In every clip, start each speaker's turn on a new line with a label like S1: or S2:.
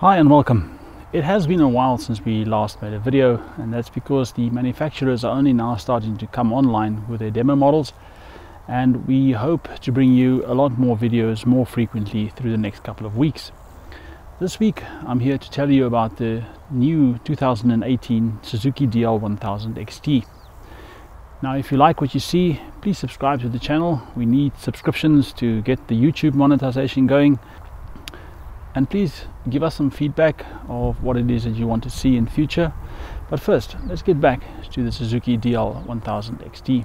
S1: Hi and welcome. It has been a while since we last made a video and that's because the manufacturers are only now starting to come online with their demo models and we hope to bring you a lot more videos more frequently through the next couple of weeks. This week I'm here to tell you about the new 2018 Suzuki DL1000 XT. Now if you like what you see please subscribe to the channel. We need subscriptions to get the YouTube monetization going and please give us some feedback of what it is that you want to see in future. But first let's get back to the Suzuki DL1000 XT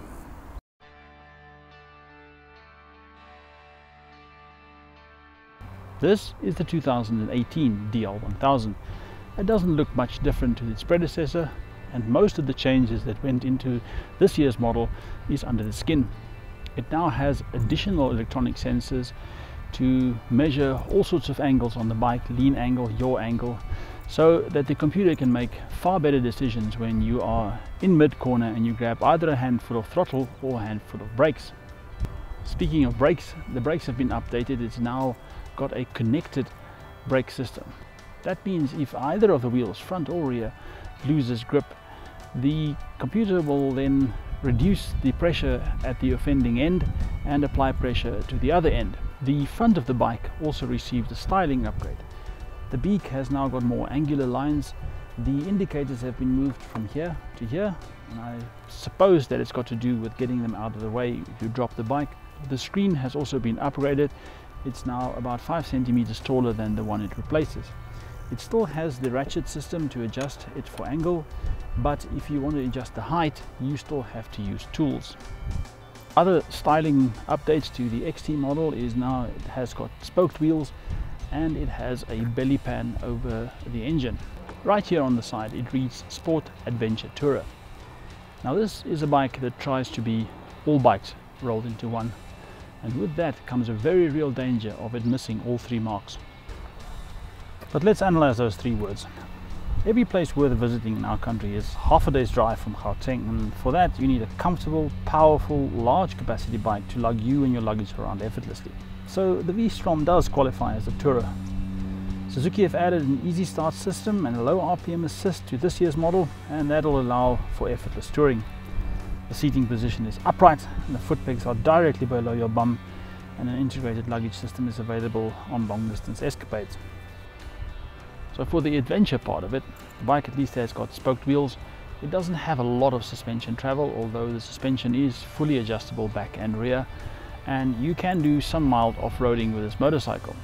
S1: This is the 2018 DL1000 it doesn't look much different to its predecessor and most of the changes that went into this year's model is under the skin. It now has additional electronic sensors to measure all sorts of angles on the bike, lean angle, yaw angle, so that the computer can make far better decisions when you are in mid corner and you grab either a handful of throttle or a handful of brakes. Speaking of brakes, the brakes have been updated. It's now got a connected brake system. That means if either of the wheels, front or rear, loses grip, the computer will then reduce the pressure at the offending end and apply pressure to the other end. The front of the bike also received a styling upgrade. The beak has now got more angular lines. The indicators have been moved from here to here and I suppose that it's got to do with getting them out of the way if you drop the bike. The screen has also been upgraded. It's now about 5 centimeters taller than the one it replaces. It still has the ratchet system to adjust it for angle, but if you want to adjust the height, you still have to use tools. Other styling updates to the XT model is now it has got spoked wheels and it has a belly pan over the engine. Right here on the side it reads Sport Adventure Tourer. Now this is a bike that tries to be all bikes rolled into one and with that comes a very real danger of it missing all three marks. But let's analyze those three words. Every place worth visiting in our country is half a day's drive from Gauteng and for that you need a comfortable, powerful, large capacity bike to lug you and your luggage around effortlessly. So the V-Strom does qualify as a tourer. Suzuki have added an easy start system and a low RPM assist to this year's model and that'll allow for effortless touring. The seating position is upright and the foot pegs are directly below your bum and an integrated luggage system is available on long distance escapades. So for the adventure part of it, the bike at least has got spoked wheels. It doesn't have a lot of suspension travel, although the suspension is fully adjustable back and rear, and you can do some mild off-roading with this motorcycle.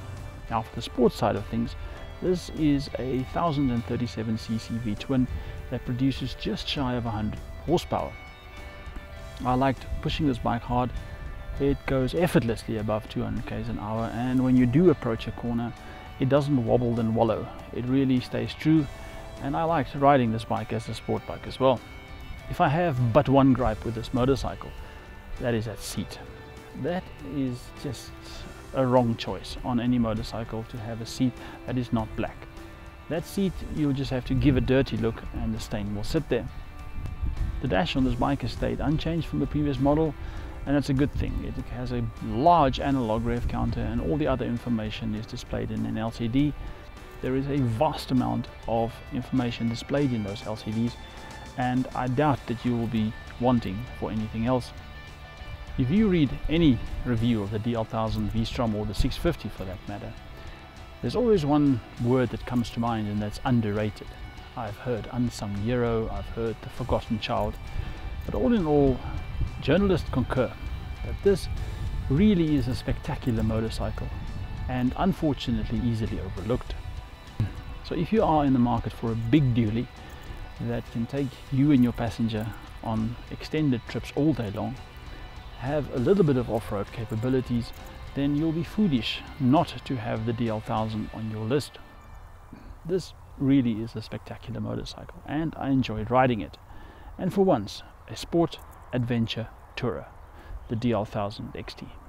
S1: Now for the sports side of things, this is a 1037cc V-twin that produces just shy of 100 horsepower. I liked pushing this bike hard. It goes effortlessly above 200 k's an hour and when you do approach a corner it doesn't wobble and wallow. It really stays true and I liked riding this bike as a sport bike as well. If I have but one gripe with this motorcycle that is that seat. That is just a wrong choice on any motorcycle to have a seat that is not black. That seat you'll just have to give a dirty look and the stain will sit there. The dash on this bike has stayed unchanged from the previous model and that's a good thing. It has a large analog rev counter and all the other information is displayed in an LCD. There is a vast amount of information displayed in those LCDs and I doubt that you will be wanting for anything else. If you read any review of the DL1000 V-Strom or the 650 for that matter, there's always one word that comes to mind and that's underrated. I've heard unsung hero, I've heard the forgotten child, but all in all, Journalists concur that this really is a spectacular motorcycle and unfortunately easily overlooked. So if you are in the market for a big dually that can take you and your passenger on extended trips all day long, have a little bit of off-road capabilities, then you'll be foolish not to have the DL1000 on your list. This really is a spectacular motorcycle and I enjoyed riding it. And for once, a sport adventure tourer, the DL1000 XT.